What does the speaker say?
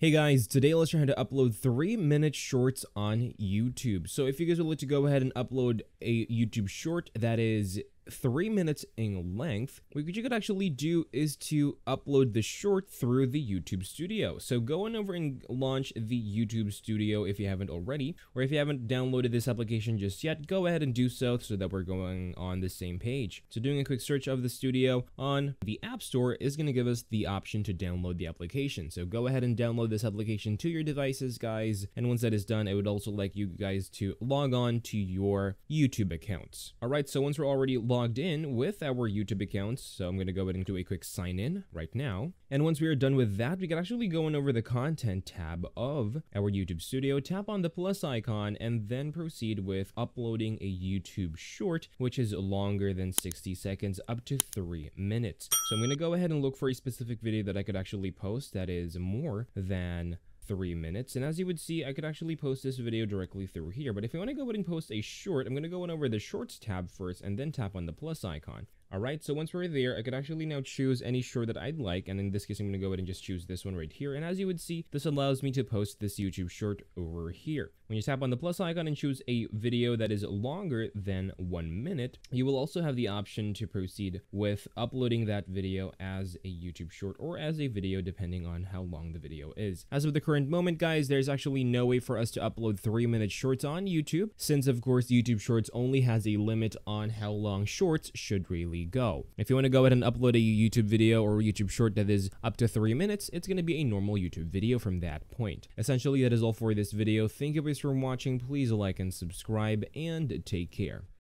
Hey guys, today let's try how to upload 3 minute shorts on YouTube. So if you guys would like to go ahead and upload a YouTube short that is three minutes in length, what you could actually do is to upload the short through the YouTube Studio. So go on over and launch the YouTube Studio if you haven't already, or if you haven't downloaded this application just yet, go ahead and do so so that we're going on the same page. So doing a quick search of the Studio on the App Store is going to give us the option to download the application. So go ahead and download this application to your devices, guys. And once that is done, I would also like you guys to log on to your YouTube accounts. All right, so once we're already logged logged in with our YouTube accounts. So I'm going to go ahead and do a quick sign in right now. And once we are done with that, we can actually go in over the content tab of our YouTube studio, tap on the plus icon, and then proceed with uploading a YouTube short, which is longer than 60 seconds, up to three minutes. So I'm going to go ahead and look for a specific video that I could actually post that is more than three minutes. And as you would see, I could actually post this video directly through here. But if I want to go ahead and post a short, I'm going to go on over the shorts tab first and then tap on the plus icon. Alright, so once we're there, I could actually now choose any short that I'd like, and in this case, I'm to go ahead and just choose this one right here, and as you would see, this allows me to post this YouTube short over here. When you tap on the plus icon and choose a video that is longer than one minute, you will also have the option to proceed with uploading that video as a YouTube short or as a video depending on how long the video is. As of the current moment, guys, there's actually no way for us to upload three minute shorts on YouTube, since of course YouTube Shorts only has a limit on how long shorts should really go. If you want to go ahead and upload a YouTube video or YouTube short that is up to three minutes, it's going to be a normal YouTube video from that point. Essentially, that is all for this video. Thank you guys for watching. Please like and subscribe and take care.